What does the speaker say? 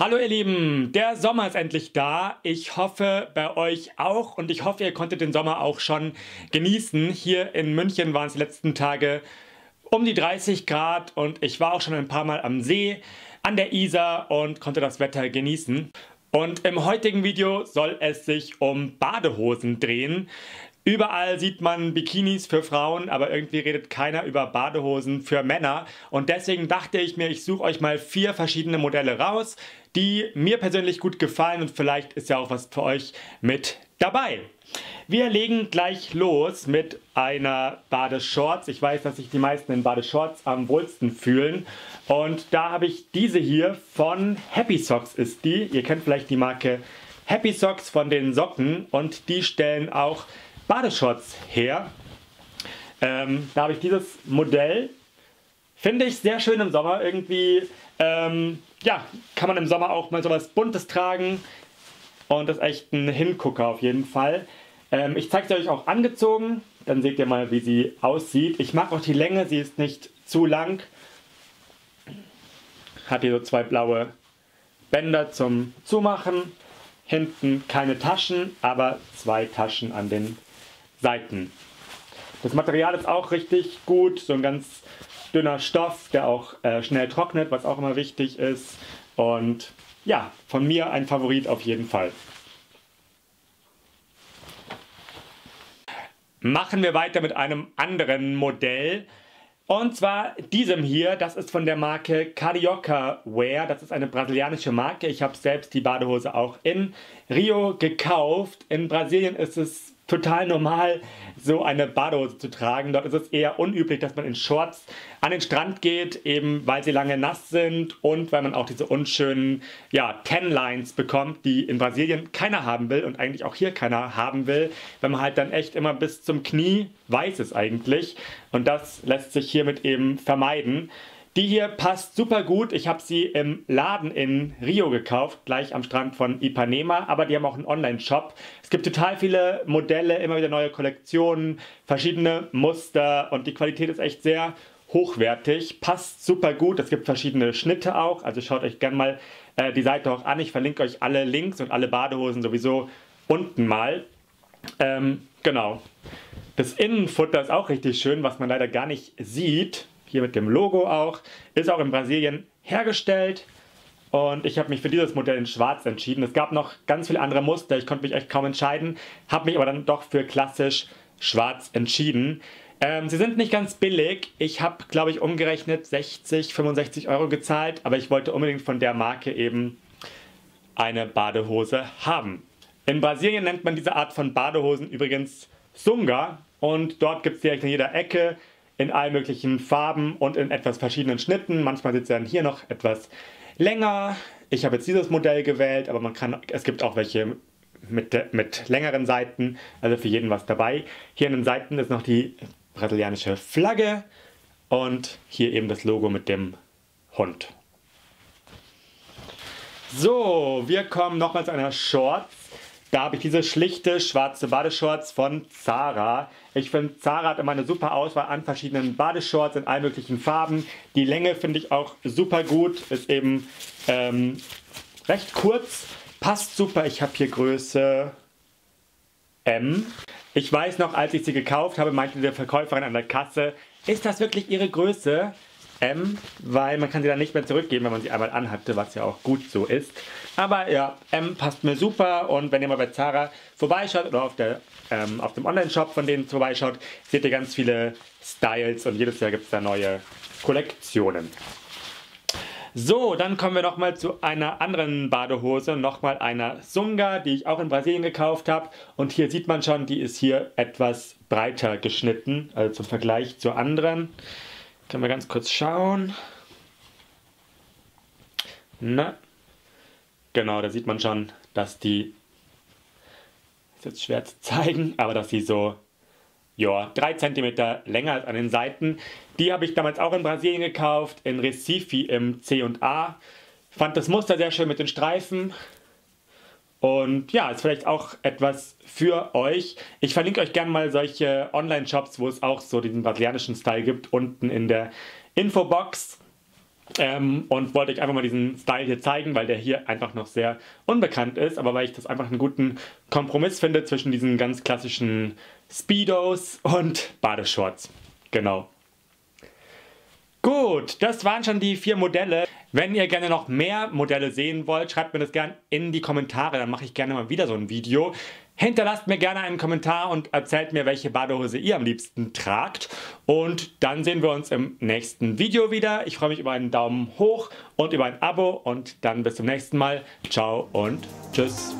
Hallo ihr Lieben, der Sommer ist endlich da. Ich hoffe bei euch auch und ich hoffe, ihr konntet den Sommer auch schon genießen. Hier in München waren es die letzten Tage um die 30 Grad und ich war auch schon ein paar Mal am See, an der Isar und konnte das Wetter genießen. Und im heutigen Video soll es sich um Badehosen drehen. Überall sieht man Bikinis für Frauen, aber irgendwie redet keiner über Badehosen für Männer. Und deswegen dachte ich mir, ich suche euch mal vier verschiedene Modelle raus, die mir persönlich gut gefallen und vielleicht ist ja auch was für euch mit dabei. Wir legen gleich los mit einer Badeshorts. Ich weiß, dass sich die meisten in Badeshorts am wohlsten fühlen. Und da habe ich diese hier von Happy Socks ist die. Ihr kennt vielleicht die Marke Happy Socks von den Socken und die stellen auch Badeshorts her. Ähm, da habe ich dieses Modell. Finde ich sehr schön im Sommer. Irgendwie, ähm, ja, kann man im Sommer auch mal sowas Buntes tragen. Und das ist echt ein Hingucker auf jeden Fall. Ähm, ich zeige es euch auch angezogen. Dann seht ihr mal, wie sie aussieht. Ich mag auch die Länge. Sie ist nicht zu lang. Hat hier so zwei blaue Bänder zum Zumachen. Hinten keine Taschen, aber zwei Taschen an den Seiten. Das Material ist auch richtig gut, so ein ganz dünner Stoff, der auch äh, schnell trocknet, was auch immer wichtig ist. Und ja, von mir ein Favorit auf jeden Fall. Machen wir weiter mit einem anderen Modell. Und zwar diesem hier, das ist von der Marke Carioca Wear. Das ist eine brasilianische Marke. Ich habe selbst die Badehose auch in Rio gekauft. In Brasilien ist es total normal, so eine Badehose zu tragen. Dort ist es eher unüblich, dass man in Shorts an den Strand geht, eben weil sie lange nass sind und weil man auch diese unschönen ja, Tan-Lines bekommt, die in Brasilien keiner haben will und eigentlich auch hier keiner haben will, wenn man halt dann echt immer bis zum Knie weiß ist eigentlich. Und das lässt sich hiermit eben vermeiden. Die hier passt super gut. Ich habe sie im Laden in Rio gekauft, gleich am Strand von Ipanema, aber die haben auch einen Online-Shop. Es gibt total viele Modelle, immer wieder neue Kollektionen, verschiedene Muster und die Qualität ist echt sehr hochwertig, passt super gut. Es gibt verschiedene Schnitte auch, also schaut euch gerne mal äh, die Seite auch an. Ich verlinke euch alle Links und alle Badehosen sowieso unten mal. Ähm, genau. Das Innenfutter ist auch richtig schön, was man leider gar nicht sieht hier mit dem Logo auch. Ist auch in Brasilien hergestellt. Und ich habe mich für dieses Modell in Schwarz entschieden. Es gab noch ganz viele andere Muster, ich konnte mich echt kaum entscheiden, habe mich aber dann doch für klassisch Schwarz entschieden. Ähm, sie sind nicht ganz billig. Ich habe, glaube ich, umgerechnet 60, 65 Euro gezahlt, aber ich wollte unbedingt von der Marke eben eine Badehose haben. In Brasilien nennt man diese Art von Badehosen übrigens Sunga und dort gibt es direkt in jeder Ecke in allen möglichen Farben und in etwas verschiedenen Schnitten. Manchmal sitzt er dann hier noch etwas länger. Ich habe jetzt dieses Modell gewählt, aber man kann, es gibt auch welche mit, mit längeren Seiten, also für jeden was dabei. Hier in den Seiten ist noch die brasilianische Flagge und hier eben das Logo mit dem Hund. So, wir kommen nochmal zu einer Shorts. Da habe ich diese schlichte schwarze Badeshorts von Zara. Ich finde, Zara hat immer eine super Auswahl an verschiedenen Badeshorts in allen möglichen Farben. Die Länge finde ich auch super gut. Ist eben ähm, recht kurz. Passt super. Ich habe hier Größe M. Ich weiß noch, als ich sie gekauft habe, meinte die Verkäuferin an der Kasse, ist das wirklich ihre Größe? M, weil man kann sie dann nicht mehr zurückgeben, wenn man sie einmal anhatte, was ja auch gut so ist. Aber ja, M passt mir super und wenn ihr mal bei Zara vorbeischaut oder auf, der, ähm, auf dem Online-Shop von denen vorbeischaut, seht ihr ganz viele Styles und jedes Jahr gibt es da neue Kollektionen. So, dann kommen wir nochmal zu einer anderen Badehose, nochmal einer Sunga, die ich auch in Brasilien gekauft habe. Und hier sieht man schon, die ist hier etwas breiter geschnitten, also zum Vergleich zur anderen. Können wir ganz kurz schauen. Na, genau, da sieht man schon, dass die, ist jetzt schwer zu zeigen, aber dass sie so, ja, 3 cm länger ist an den Seiten. Die habe ich damals auch in Brasilien gekauft, in Recife im C&A. Fand das Muster sehr schön mit den Streifen. Und ja, ist vielleicht auch etwas für euch. Ich verlinke euch gerne mal solche Online-Shops, wo es auch so diesen brasilianischen Style gibt, unten in der Infobox. Ähm, und wollte euch einfach mal diesen Style hier zeigen, weil der hier einfach noch sehr unbekannt ist, aber weil ich das einfach einen guten Kompromiss finde zwischen diesen ganz klassischen Speedos und Badeshorts. Genau. Gut, das waren schon die vier Modelle. Wenn ihr gerne noch mehr Modelle sehen wollt, schreibt mir das gerne in die Kommentare, dann mache ich gerne mal wieder so ein Video. Hinterlasst mir gerne einen Kommentar und erzählt mir, welche Badehose ihr am liebsten tragt. Und dann sehen wir uns im nächsten Video wieder. Ich freue mich über einen Daumen hoch und über ein Abo. Und dann bis zum nächsten Mal. Ciao und tschüss.